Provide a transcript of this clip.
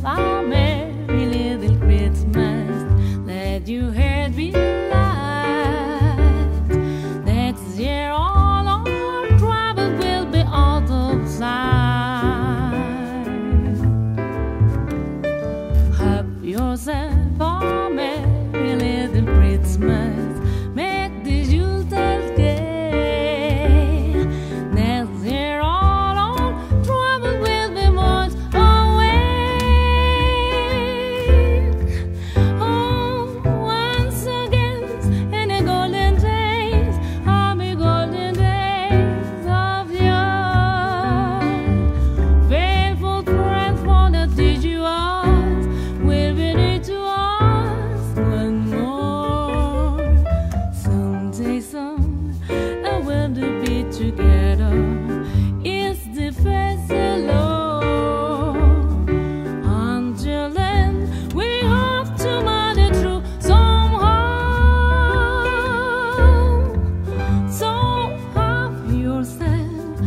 for Merry Little Christmas that you had realized that year all our troubles will be out of sight. Yourself a Merry Little Christmas. together is the first law. Angel, then, we have to mother through somehow. So have yourself.